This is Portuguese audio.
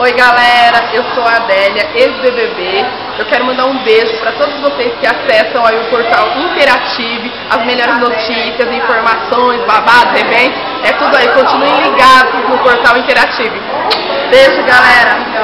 Oi galera, eu sou a Adélia, ex-BBB. Eu quero mandar um beijo para todos vocês que acessam aí o portal Interativo, as melhores notícias, informações, babados, eventos, é tudo aí. Continuem ligados no portal Interativo. Beijo galera!